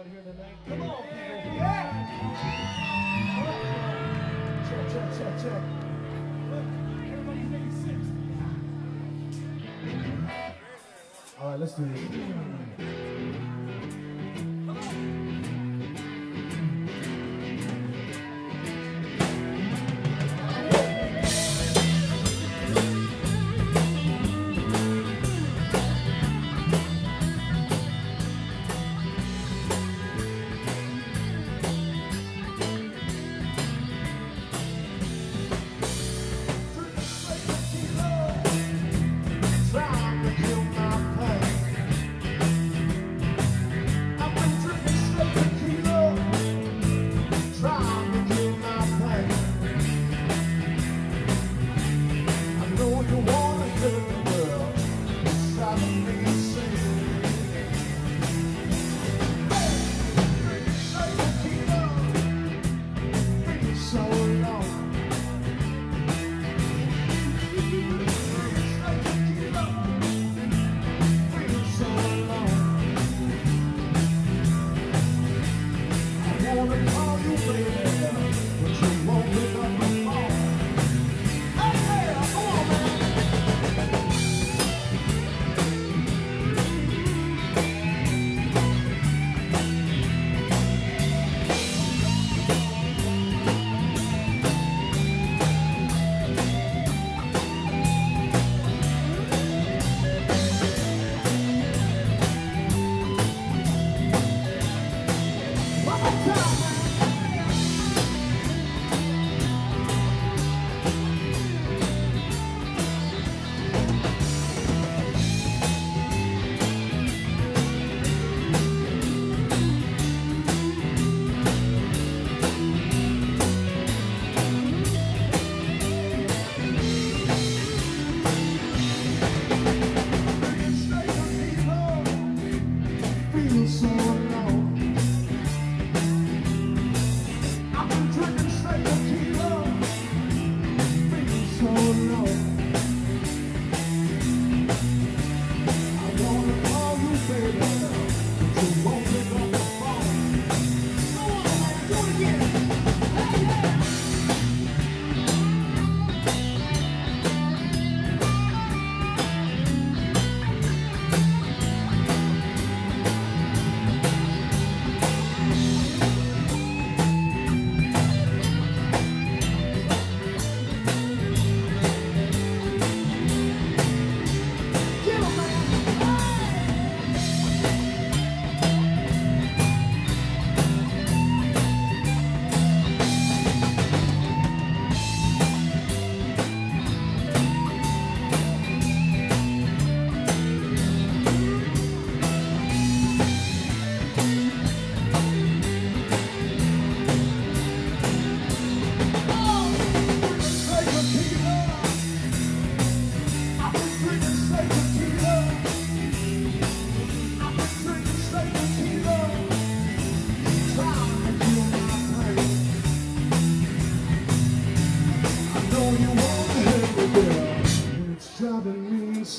out here tonight. Come on, people. Yeah! Check, check, check, check. Everybody's making six. All right, let's do this. so alone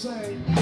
say.